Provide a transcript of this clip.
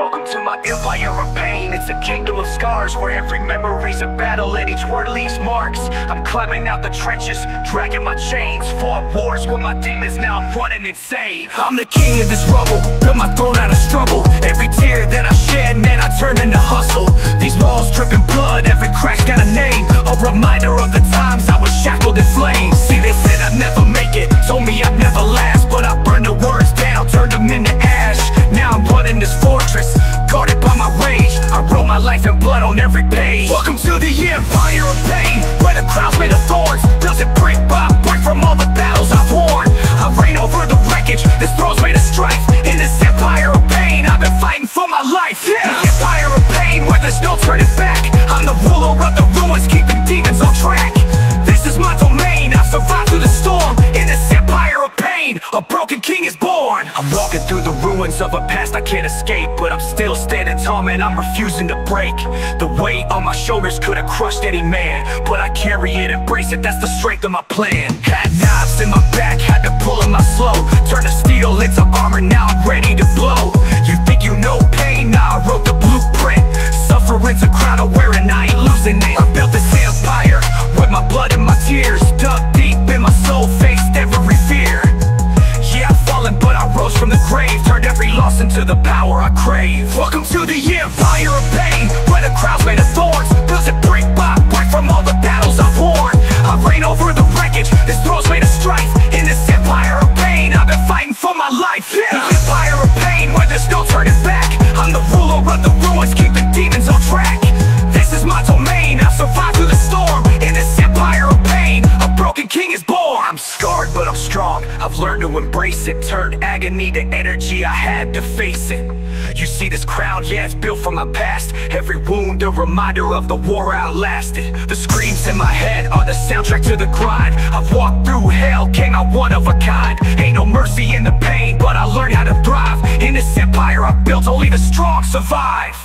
Welcome to my empire of pain. It's a kingdom of scars Where every memory's a battle And each word leaves marks. I'm climbing out the trenches Dragging my chains. Fought wars with my demons Now I'm running insane. I'm the king of this rubble Built my throne out of struggle Every tear that I shed Man, I turn into hustle. These walls dripping blood Every crack's got a name. A reminder of the times I was shackled in flames pain Where the crowd's made of thorns Does it brick by brick from all the battles I've won. I reign over the wreckage This throne's made of strife. In this empire of pain I've been fighting for my life. Yeah. The empire of pain Where there's no turning back. I'm the ruler of the ruins Keeping demons on track. This is my domain I've survived through the storm. In this empire of pain A broken king is born. I'm walking through the ruins of a past I can't escape But I'm still standing tall man I'm refusing to break. The weight on my shoulders could have crushed any man But I carry it, embrace it That's the strength of my plan. Had knives in my back Had to pull them out slow Every into the power I crave. Welcome to the empire of pain. Where the crowd's made of thorns. Does it brick by brick from all the battles I've won? I reign over the wreckage. This throne's made of strife. In this empire of pain I've been fighting for my life. Yeah. Learned to embrace it. Turned agony to energy I had to face it. You see this crown, yeah it's built from my past. Every wound a reminder of the war I lasted The screams in my head are the soundtrack to the grind. I've walked through hell, king I'm one of a kind. Ain't no mercy in the pain But I learned how to thrive. In this empire I built only the strong survive